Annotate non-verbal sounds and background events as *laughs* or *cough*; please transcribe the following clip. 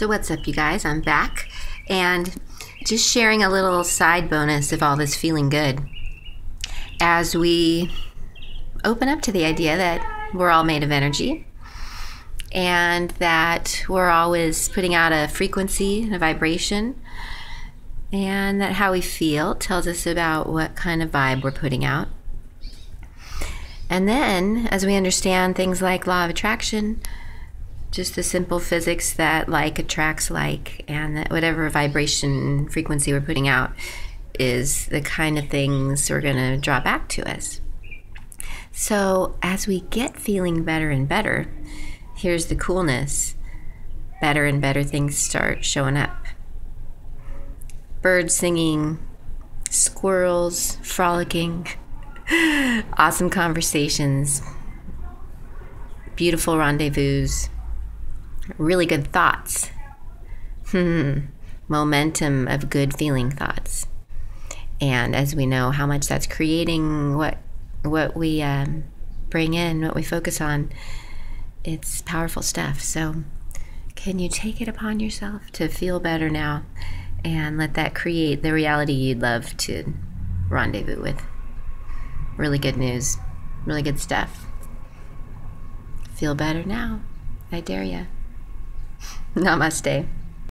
So, what's up, you guys? I'm back and just sharing a little side bonus of all this feeling good as we open up to the idea that we're all made of energy and that we're always putting out a frequency and a vibration, and that how we feel tells us about what kind of vibe we're putting out. And then, as we understand things like law of attraction, just the simple physics that like attracts like, and that whatever vibration frequency we're putting out is the kind of things we're going to draw back to us. So, as we get feeling better and better, here's the coolness better and better things start showing up. Birds singing, squirrels frolicking, *laughs* awesome conversations, beautiful rendezvous really good thoughts. Hmm. Momentum of good feeling thoughts. And as we know, how much that's creating what what we um, bring in, what we focus on, it's powerful stuff. So, can you take it upon yourself to feel better now, and let that create the reality you'd love to rendezvous with? Really good news. Really good stuff. Feel better now. I dare you. Namaste.